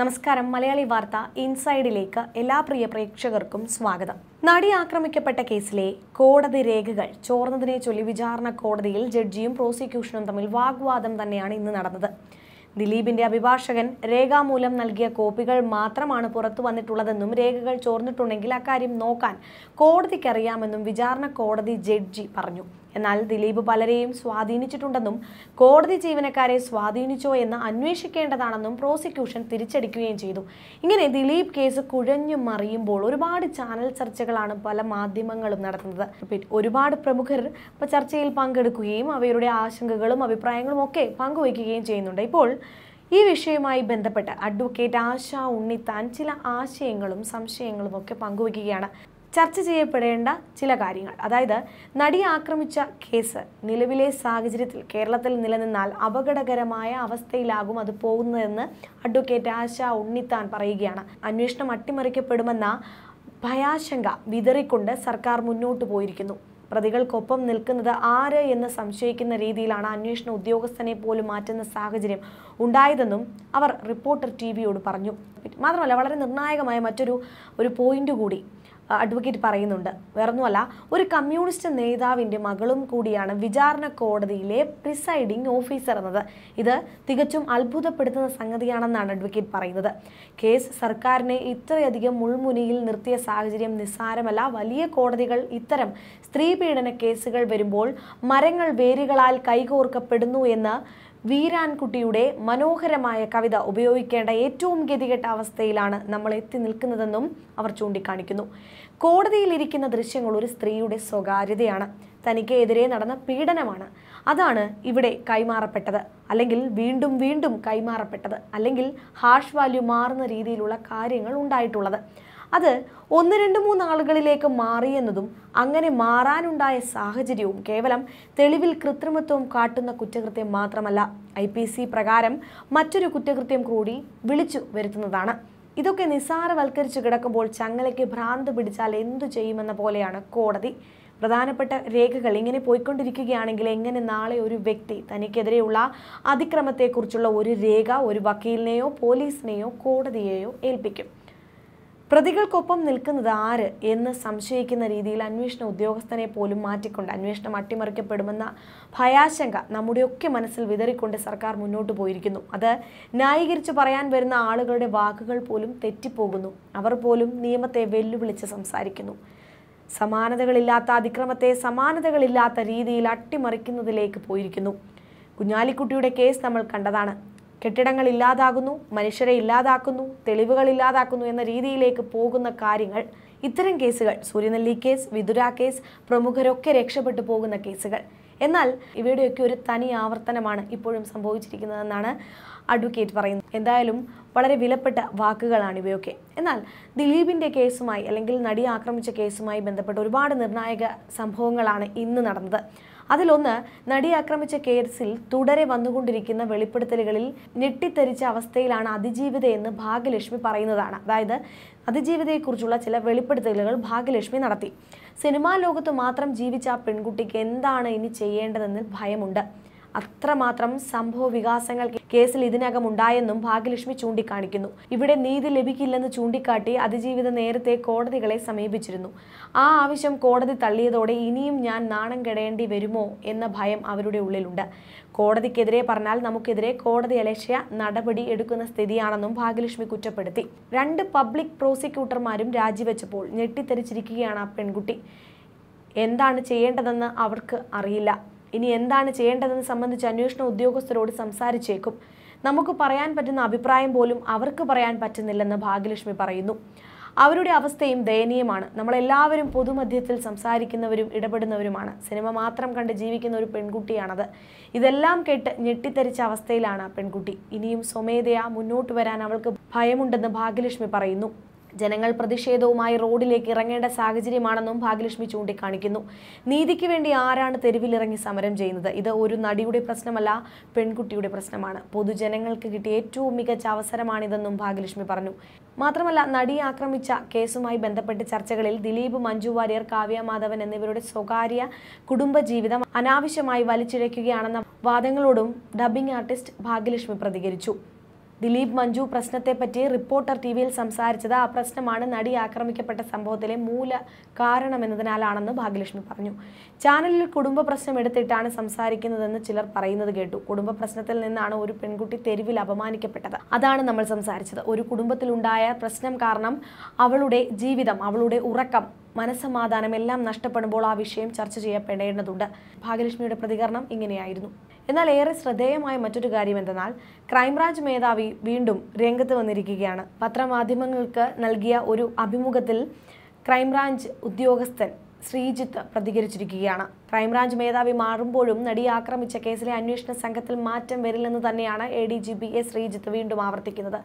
നമസ്കാരം. മലയാളി വാർത്ത ഇൻസൈഡിലേക്ക് എല്ലാ പ്രിയ പ്രേക്ഷകർക്കും സ്വാഗതം. നടി ആക്രമിക്കപ്പെട്ട കേസിലെ കോടതി രേഖകൾ ചോർന്നതിനെ ചൊല്ലി വിചാരണ കോടതിയിൽ ജഡ്ജിയും പ്രോസിക്യൂഷനും തമ്മിൽ വാഗ്വാദം തന്നെയാണ് ഇന്ന് നടന്നത്. ദിലീപിന്റെ അഭിഭാഷകൻ രേഖാമൂലം നൽകിയ കോപ്പികൾ മാത്രമാണ് പുറത്തു വന്നിട്ടുള്ളതെന്നും രേഖകൾ ചോർന്നിട്ടുണ്ടെങ്കിൽ അക്കാര്യം നോക്കാൻ കോടതിക്കറിയാമെന്നും വിചാരണ കോടതി ജഡ്ജി പറഞ്ഞു. എന്നാൽ ദിലീപ് പലരെയും സ്വാധീനിച്ചിട്ടുണ്ടെന്നും കോടതി ജീവനക്കാരെ സ്വാധീനിച്ചോ എന്ന് അന്വേഷിക്കേണ്ടതാണെന്നും പ്രോസിക്യൂഷൻ തിരിച്ചടിക്കുകയും ചെയ്തു. ഇങ്ങനെ ദിലീപ് കേസ് കുഴഞ്ഞു മറിയുമ്പോൾ ഒരുപാട് ചാനൽ ചർച്ചകളാണ് പല മാധ്യമങ്ങളും നടത്തുന്നത്. ഒരുപാട് പ്രമുഖർ ചർച്ചയിൽ പങ്കെടുക്കുകയും അവരുടെ ആശങ്കകളും അഭിപ്രായങ്ങളും ഒക്കെ പങ്കുവയ്ക്കുകയും ചെയ്യുന്നുണ്ട്. ഇപ്പോൾ ഈ വിഷയവുമായി ബന്ധപ്പെട്ട് അഡ്വക്കേറ്റ് ആശ ഉണ്ണിത്താൻ ചില ആശയങ്ങളും സംശയങ്ങളും ഒക്കെ പങ്കുവയ്ക്കുകയാണ്. ചർച്ച ചെയ്യപ്പെടേണ്ട ചില കാര്യങ്ങൾ. അതായത് നടി ആക്രമിച്ച കേസ് നിലവിലെ സാഹചര്യത്തിൽ കേരളത്തിൽ നിലനിന്നാൽ അപകടകരമായ അവസ്ഥയിലാകും അത് പോകുന്നതെന്ന് അഡ്വക്കേറ്റ് ആശ ഉണ്ണിത്താൻ പറയുകയാണ്. അന്വേഷണം അട്ടിമറിക്കപ്പെടുമെന്ന ഭയാശങ്ക വിതറിക്കൊണ്ട് സർക്കാർ മുന്നോട്ട് പോയിരിക്കുന്നു. പ്രതികൾക്കൊപ്പം നിൽക്കുന്നത് ആര് എന്ന് സംശയിക്കുന്ന രീതിയിലാണ് അന്വേഷണ ഉദ്യോഗസ്ഥനെ പോലും മാറ്റുന്ന സാഹചര്യം ഉണ്ടായതെന്നും അവർ റിപ്പോർട്ടർ ടി വിയോട് പറഞ്ഞു. മാത്രമല്ല വളരെ നിർണായകമായ മറ്റൊരു ഒരു പോയിന്റ് കൂടി. അഡ്വക്കേറ്റ് പറയുന്നുണ്ട്. വേറൊന്നുമല്ല ഒരു കമ്മ്യൂണിസ്റ്റ് നേതാവിന്റെ മകളും കൂടിയാണ് വിചാരണ കോടതിയിലെ പ്രിസൈഡിംഗ് ഓഫീസർ എന്നത്. ഇത് തികച്ചും അത്ഭുതപ്പെടുത്തുന്ന സംഗതിയാണെന്നാണ് അഡ്വക്കേറ്റ് പറയുന്നത്. കേസ് സർക്കാരിനെ ഇത്രയധികം മുൾമുനയിൽ നിർത്തിയ സാഹചര്യം നിസ്സാരമല്ല. വലിയ കോടതികൾ ഇത്തരം സ്ത്രീ പീഡന കേസുകൾ വരുമ്പോൾ മരങ്ങൾ വേരുകളാൽ കൈകോർക്കപ്പെടുന്നു എന്ന് വീരാൻകുട്ടിയുടെ മനോഹരമായ കവിത ഉപയോഗിക്കേണ്ട ഏറ്റവും ഗതികെട്ട അവസ്ഥയിലാണ് നമ്മൾ എത്തി നിൽക്കുന്നതെന്നും അവർ ചൂണ്ടിക്കാണിക്കുന്നു. കോടതിയിലിരിക്കുന്ന ദൃശ്യങ്ങൾ ഒരു സ്ത്രീയുടെ സ്വകാര്യതയാണ്. തനിക്ക് എതിരെ നടന്ന പീഡനമാണ്. അതാണ് ഇവിടെ കൈമാറപ്പെട്ടത്. അല്ലെങ്കിൽ വീണ്ടും വീണ്ടും കൈമാറപ്പെട്ടത്. അല്ലെങ്കിൽ ഹാഷ് വാല്യൂ മാറുന്ന രീതിയിലുള്ള കാര്യങ്ങൾ ഉണ്ടായിട്ടുള്ളത്. അത് ഒന്ന് രണ്ട് മൂന്ന് ആളുകളിലേക്ക് മാറിയെന്നതും അങ്ങനെ മാറാനുണ്ടായ സാഹചര്യവും കേവലം തെളിവിൽ കൃത്രിമത്വം കാട്ടുന്ന കുറ്റകൃത്യം മാത്രമല്ല. ഐ പി സി പ്രകാരം മറ്റൊരു കുറ്റകൃത്യം കൂടി വിളിച്ചു വരുത്തുന്നതാണ്. ഇതൊക്കെ നിസ്സാരവൽക്കരിച്ച് കിടക്കുമ്പോൾ ചങ്ങലയ്ക്ക് ഭ്രാന്ത് പിടിച്ചാൽ എന്തു ചെയ്യുമെന്ന പോലെയാണ് കോടതി. പ്രധാനപ്പെട്ട രേഖകൾ ഇങ്ങനെ പോയിക്കൊണ്ടിരിക്കുകയാണെങ്കിൽ എങ്ങനെ നാളെ ഒരു വ്യക്തി തനിക്കെതിരെയുള്ള അതിക്രമത്തെക്കുറിച്ചുള്ള ഒരു രേഖ ഒരു വക്കീലിനെയോ പോലീസിനെയോ കോടതിയെയോ ഏൽപ്പിക്കും? പ്രതികൾക്കൊപ്പം നിൽക്കുന്നത് ആര് എന്ന് സംശയിക്കുന്ന രീതിയിൽ അന്വേഷണ ഉദ്യോഗസ്ഥനെ പോലും മാറ്റിക്കൊണ്ട് അന്വേഷണം അട്ടിമറിക്കപ്പെടുമെന്ന ഭയാശങ്ക നമ്മുടെയൊക്കെ മനസ്സിൽ വിതറിക്കൊണ്ട് സർക്കാർ മുന്നോട്ട് പോയിരിക്കുന്നു. അത് ന്യായീകരിച്ച് പറയാൻ വരുന്ന ആളുകളുടെ വാക്കുകൾ പോലും തെറ്റിപ്പോകുന്നു. അവർ പോലും നിയമത്തെ വെല്ലുവിളിച്ച് സംസാരിക്കുന്നു. സമാനതകളില്ലാത്ത അതിക്രമത്തെ സമാനതകളില്ലാത്ത രീതിയിൽ അട്ടിമറിക്കുന്നതിലേക്ക് പോയിരിക്കുന്നു. കുഞ്ഞാലിക്കുട്ടിയുടെ കേസ് നമ്മൾ കണ്ടതാണ്. കെട്ടിടങ്ങൾ ഇല്ലാതാകുന്നു മനുഷ്യരെ ഇല്ലാതാക്കുന്നു തെളിവുകൾ ഇല്ലാതാക്കുന്നു എന്ന രീതിയിലേക്ക് പോകുന്ന കാര്യങ്ങൾ ഇത്തരം കേസുകൾ സൂര്യനെല്ലി കേസ് വിതുര കേസ് പ്രമുഖരൊക്കെ രക്ഷപ്പെട്ടു പോകുന്ന കേസുകൾ. എന്നാൽ ഇവയുടെയൊക്കെ ഒരു തനി ആവർത്തനമാണ് ഇപ്പോഴും സംഭവിച്ചിരിക്കുന്നതെന്നാണ് അഡ്വക്കേറ്റ് പറയുന്നത്. എന്തായാലും വളരെ വിലപ്പെട്ട വാക്കുകളാണ് ഇവയൊക്കെ. എന്നാൽ ദിലീപിന്റെ കേസുമായി അല്ലെങ്കിൽ നടി ആക്രമിച്ച കേസുമായി ബന്ധപ്പെട്ട് ഒരുപാട് നിർണായക സംഭവങ്ങളാണ് ഇന്ന് നടന്നത്. അതിലൊന്ന് നടി ആക്രമിച്ച കേസിൽ തുടരെ വന്നുകൊണ്ടിരിക്കുന്ന വെളിപ്പെടുത്തലുകളിൽ ഞെട്ടിത്തെരിച്ച അവസ്ഥയിലാണ് അതിജീവിത എന്ന് ഭാഗ്യലക്ഷ്മി പറയുന്നതാണ്. അതായത് അതിജീവിതയെക്കുറിച്ചുള്ള ചില വെളിപ്പെടുത്തലുകൾ ഭാഗ്യലക്ഷ്മി നടത്തി. സിനിമാ ലോകത്ത് മാത്രം ജീവിച്ച ആ പെൺകുട്ടിക്ക് എന്താണ് ഇനി ചെയ്യേണ്ടതെന്ന് ഭയമുണ്ട്. അത്രമാത്രം സംഭവ വികാസങ്ങൾ കേസിൽ ഇതിനകം ഉണ്ടായെന്നും ഭാഗ്യലക്ഷ്മി ചൂണ്ടിക്കാണിക്കുന്നു. ഇവിടെ നീതി ലഭിക്കില്ലെന്ന് ചൂണ്ടിക്കാട്ടി അതിജീവിത നേരത്തെ കോടതികളെ സമീപിച്ചിരുന്നു. ആ ആവശ്യം കോടതി തള്ളിയതോടെ ഇനിയും ഞാൻ നാണം കെടേണ്ടി വരുമോ എന്ന ഭയം അവരുടെ ഉള്ളിലുണ്ട്. കോടതിക്കെതിരെ പറഞ്ഞാൽ നമുക്കെതിരെ കോടതി അലക്ഷ്യ നടപടി എടുക്കുന്ന സ്ഥിതിയാണെന്നും ഭാഗ്യലക്ഷ്മി കുറ്റപ്പെടുത്തി. രണ്ട് പബ്ലിക് പ്രോസിക്യൂട്ടർമാരും രാജിവെച്ചപ്പോൾ ഞെട്ടിത്തെറിച്ചിരിക്കുകയാണ് ആ പെൺകുട്ടി. എന്താണ് ചെയ്യേണ്ടതെന്ന് അവർക്ക് അറിയില്ല. ഇനി എന്താണ് ചെയ്യേണ്ടതെന്ന് സംബന്ധിച്ച് അന്വേഷണ ഉദ്യോഗസ്ഥരോട് സംസാരിച്ചേക്കും. നമുക്ക് പറയാൻ പറ്റുന്ന അഭിപ്രായം പോലും അവർക്ക് പറയാൻ പറ്റുന്നില്ലെന്ന് ഭാഗ്യലക്ഷ്മി പറയുന്നു. അവരുടെ അവസ്ഥയും ദയനീയമാണ്. നമ്മളെല്ലാവരും പൊതുമധ്യത്തിൽ സംസാരിക്കുന്നവരും ഇടപെടുന്നവരുമാണ്. സിനിമ മാത്രം കണ്ട് ജീവിക്കുന്ന ഒരു പെൺകുട്ടിയാണത്. ഇതെല്ലാം കേട്ട് ഞെട്ടിത്തരിച്ച അവസ്ഥയിലാണ് പെൺകുട്ടി. ഇനിയും സ്വമേധയാ മുന്നോട്ട് വരാൻ അവൾക്ക് ഭയമുണ്ടെന്ന് ഭാഗ്യലക്ഷ്മി പറയുന്നു. ജനങ്ങൾ പ്രതിഷേധവുമായി റോഡിലേക്ക് ഇറങ്ങേണ്ട സാഹചര്യമാണെന്നും ഭാഗ്യലക്ഷ്മി ചൂണ്ടിക്കാണിക്കുന്നു. നീതിക്ക് വേണ്ടി ആരാണ് തെരുവിലിറങ്ങി സമരം ചെയ്യുന്നത്? ഇത് ഒരു നടിയുടെ പ്രശ്നമല്ല പെൺകുട്ടിയുടെ പ്രശ്നമാണ്. പൊതുജനങ്ങൾക്ക് കിട്ടിയ ഏറ്റവും മികച്ച അവസരമാണിതെന്നും ഭാഗ്യലക്ഷ്മി പറഞ്ഞു. മാത്രമല്ല നടി ആക്രമിച്ച കേസുമായി ബന്ധപ്പെട്ട് ചർച്ചകളിൽ ദിലീപ് മഞ്ജു വാര്യർ കാവ്യ മാധവൻ എന്നിവരുടെ സ്വകാര്യ കുടുംബജീവിതം അനാവശ്യമായി വലിച്ചിഴയ്ക്കുകയാണെന്ന വാദങ്ങളോടും ഡബ്ബിംഗ് ആർട്ടിസ്റ്റ് ഭാഗ്യലക്ഷ്മി പ്രതികരിച്ചു. ദിലീപ് മഞ്ജു പ്രശ്നത്തെപ്പറ്റി റിപ്പോർട്ടർ ടി വിയിൽ സംസാരിച്ചത് ആ പ്രശ്നമാണ് നടി ആക്രമിക്കപ്പെട്ട സംഭവത്തിലെ മൂല കാരണമെന്നതിനാലാണെന്ന് ഭാഗ്യലക്ഷ്മി പറഞ്ഞു. ചാനലിൽ കുടുംബ പ്രശ്നം എടുത്തിട്ടാണ് സംസാരിക്കുന്നതെന്ന് ചിലർ പറയുന്നത് കേട്ടു. കുടുംബ പ്രശ്നത്തിൽ നിന്നാണ് ഒരു പെൺകുട്ടി തെരുവിൽ അപമാനിക്കപ്പെട്ടത്. അതാണ് നമ്മൾ സംസാരിച്ചത്. ഒരു കുടുംബത്തിലുണ്ടായ പ്രശ്നം കാരണം അവളുടെ ജീവിതം അവളുടെ ഉറക്കം മനസ്സമാധാനം എല്ലാം നഷ്ടപ്പെടുമ്പോൾ ആ വിഷയം ചർച്ച ചെയ്യപ്പെടേണ്ടതുണ്ട്. ഭാഗ്യലക്ഷ്മിയുടെ പ്രതികരണം ഇങ്ങനെയായിരുന്നു. എന്നാൽ ഏറെ ശ്രദ്ധേയമായ മറ്റൊരു കാര്യം എന്തെന്നാൽ ക്രൈംബ്രാഞ്ച് മേധാവി വീണ്ടും രംഗത്ത് വന്നിരിക്കുകയാണ്. പത്രമാധ്യമങ്ങൾക്ക് നൽകിയ ഒരു അഭിമുഖത്തിൽ ക്രൈംബ്രാഞ്ച് ഉദ്യോഗസ്ഥൻ ശ്രീജിത്ത് പ്രതികരിച്ചിരിക്കുകയാണ്. ക്രൈംബ്രാഞ്ച് മേധാവി മാറുമ്പോഴും നടി ആക്രമിച്ച കേസിലെ അന്വേഷണ സംഘത്തിൽ മാറ്റം വരില്ലെന്ന് തന്നെയാണ് A D G P A Sreejith വീണ്ടും ആവർത്തിക്കുന്നത്.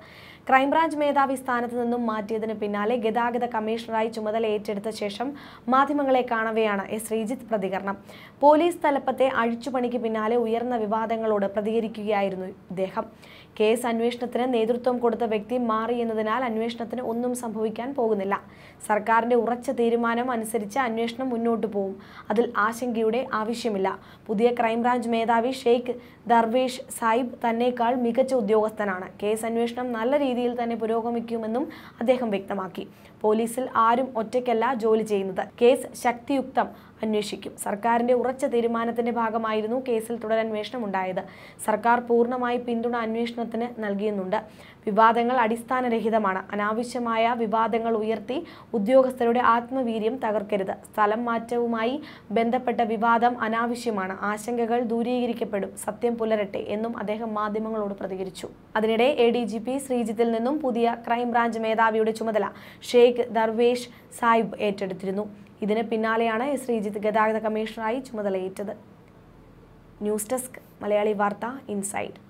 ക്രൈംബ്രാഞ്ച് മേധാവി സ്ഥാനത്ത് നിന്നും മാറ്റിയതിന് പിന്നാലെ ഗതാഗത കമ്മീഷണറായി ചുമതല ഏറ്റെടുത്ത ശേഷം മാധ്യമങ്ങളെ കാണവെയാണ് എ ശ്രീജിത്ത് പ്രതികരണം. പോലീസ് തലപ്പത്തെ അഴിച്ചുപണിക്ക് പിന്നാലെ ഉയർന്ന വിവാദങ്ങളോട് പ്രതികരിക്കുകയായിരുന്നു ഇദ്ദേഹം. കേസ് അന്വേഷണത്തിന് നേതൃത്വം കൊടുത്ത വ്യക്തി മാറി എന്നതിനാൽ അന്വേഷണത്തിന് ഒന്നും സംഭവിക്കാൻ പോകുന്നില്ല. സർക്കാരിന്റെ ഉറച്ച തീരുമാനം അനുസരിച്ച് അന്വേഷണം മുന്നോട്ട് പോകും അതിൽ ആശങ്കയുടെ ആവശ്യമില്ല. പുതിയ ക്രൈംബ്രാഞ്ച് മേധാവി ഷെയ്ഖ് ദർവേഷ് സാഹിബ് തന്നേക്കാൾ മികച്ച ഉദ്യോഗസ്ഥനാണ്. കേസ് അന്വേഷണം നല്ല രീതിയിൽ തന്നെ പുരോഗമിക്കുമെന്നും അദ്ദേഹം വ്യക്തമാക്കി. പോലീസിൽ ആരും ഒറ്റയ്ക്കല്ല ജോലി ചെയ്യുന്നത്. കേസ് ശക്തിയുക്തം. അന്വേഷിക്കും. സർക്കാരിന്റെ ഉറച്ച തീരുമാനത്തിന്റെ ഭാഗമായിരുന്നു കേസിൽ തുടരന്വേഷണം ഉണ്ടായത് സർക്കാർ പൂർണമായി പിന്തുണ അന്വേഷണത്തിന് നൽകിയുന്നുണ്ട്. വിവാദങ്ങൾ അടിസ്ഥാനരഹിതമാണ്. അനാവശ്യമായ വിവാദങ്ങൾ ഉയർത്തി ഉദ്യോഗസ്ഥരുടെ ആത്മവീര്യം തകർക്കരുത്. സ്ഥലം മാറ്റവുമായി ബന്ധപ്പെട്ട വിവാദം അനാവശ്യമാണ്. ആശങ്കകൾ ദൂരീകരിക്കപ്പെടും. സത്യം പുലരട്ടെ എന്നും അദ്ദേഹം മാധ്യമങ്ങളോട് പ്രതികരിച്ചു. അതിനിടെ എ ഡി ജി പി ശ്രീജിത്തിൽ നിന്നും പുതിയ ക്രൈംബ്രാഞ്ച് മേധാവിയുടെ ചുമതല ഷെയ്ഖ് ദർവേഷ് സാഹിബ് ഏറ്റെടുത്തിരുന്നു. ഇതിന് പിന്നാലെയാണ് ശ്രീജിത്ത് ഗതാഗത കമ്മീഷണറായി ചുമതലയേറ്റത്. News desk Malayali Vartha inside.